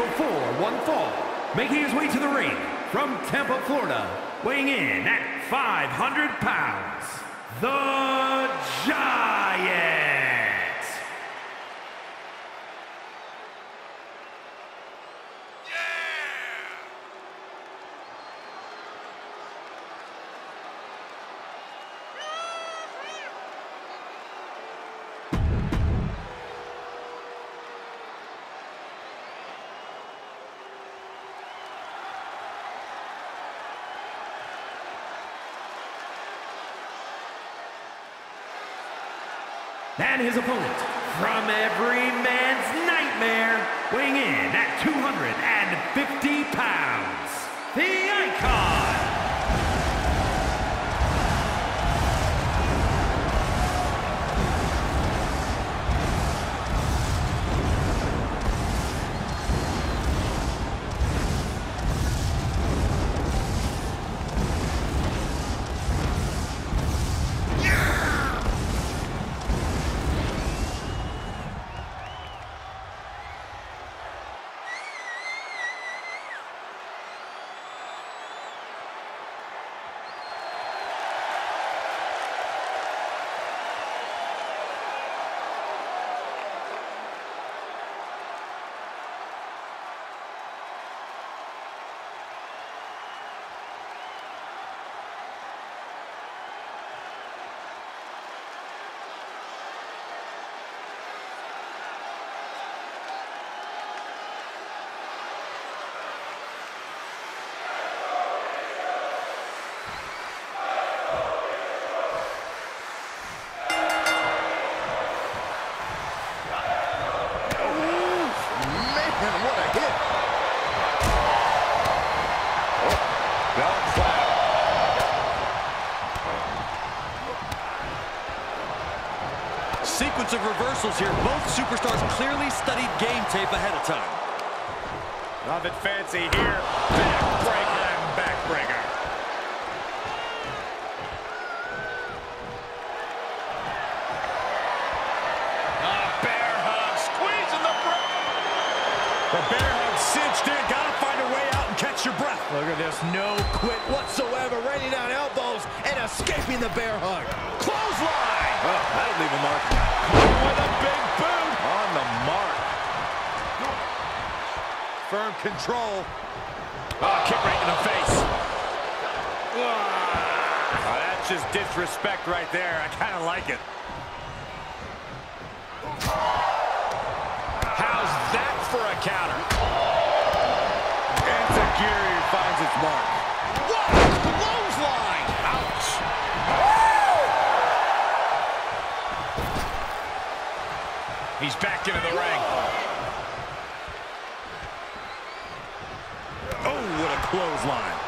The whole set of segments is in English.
for one fall, making his way to the ring from Tampa, Florida, weighing in at 500 pounds, the Giant. And his opponent, from every man's nightmare, weighing in at 250 reversals here. Both superstars clearly studied game tape ahead of time. Nothing fancy here. Backbreaker and backbreaker. Ah, a bear hug, squeezing the. The bear hug cinched in. Gotta find a way Look at this, no quit whatsoever, raining down elbows and escaping the bear hug. Clothesline! Oh, that'll leave a mark. With a big boot! On the mark. Firm control. Oh, kick right in the face. Oh, that's just disrespect right there. I kind of like it. How's that for a counter? Enzuigiri finds its mark. What a clothesline! Ouch. He's back into the ring. Oh, what a clothesline.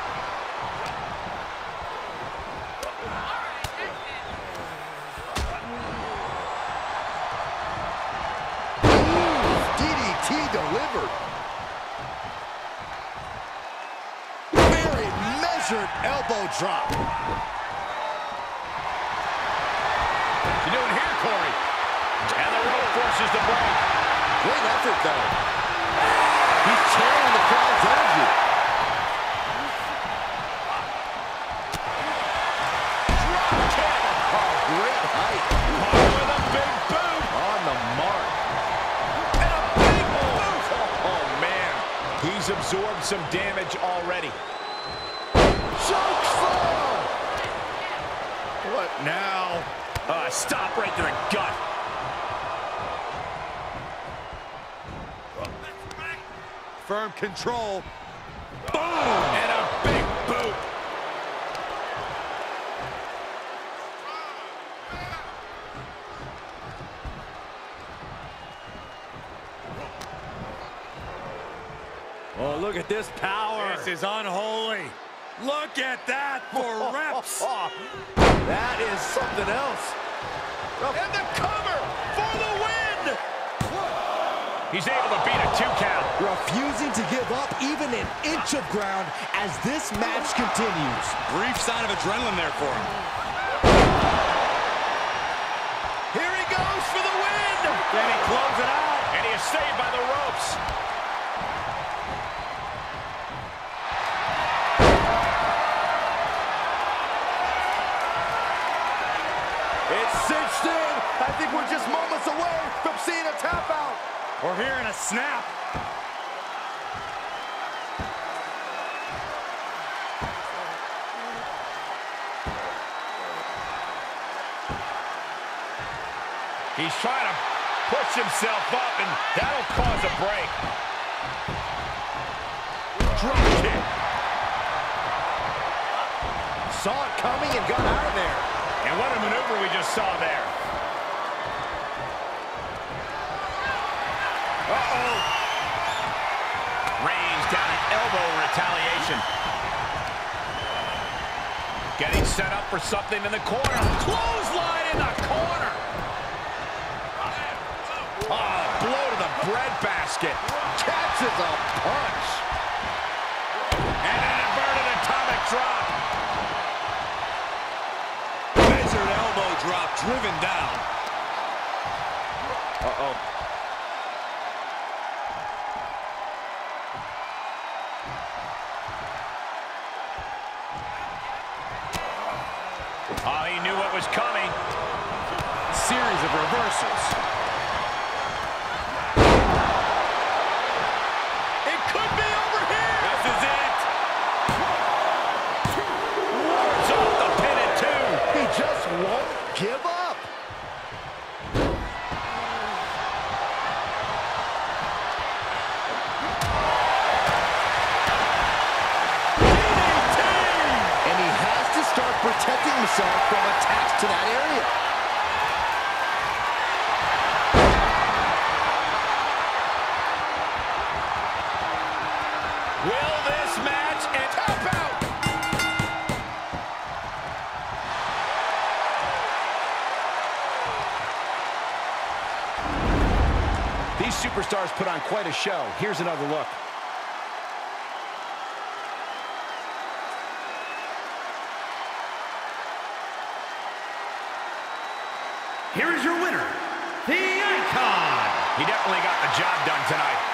Measured elbow drop. You doing here, Corey? And the rope forces the break. Great effort, though. He's channeling the crowd's energy. Oh, great height. with a big boot. On the mark. And a big boot. Oh, man. He's absorbed some damage already. Now? Uh, stop right to the gut. Firm control. Boom! And a big boot. Oh, look at this power. This is unholy. Look at that for reps. That is something else. And the cover for the win. He's able to beat a two count. Refusing to give up even an inch of ground as this match continues. Brief sign of adrenaline there for him. Here he goes for the win. Then he closes it out. And he is saved by the ropes. Tap out. We're hearing a snap. He's trying to push himself up, and that'll cause a break. Drop kick. Saw it coming and got out of there. And what a maneuver we just saw there. Retaliation. Getting set up for something in the corner. Clothesline in the corner. Oh, blow to the breadbasket. Catches a punch. And an inverted atomic drop. Measured elbow drop driven down. Uh-oh. Knew coming. Series of reversals. It could be over here. This is it. Wards off the pin at two. He just won't give up. And he has to start protecting himself from attacks to that area. Will this match and tap out? These superstars put on quite a show. Here's another look. Here is your winner, the Icon. He definitely got the job done tonight.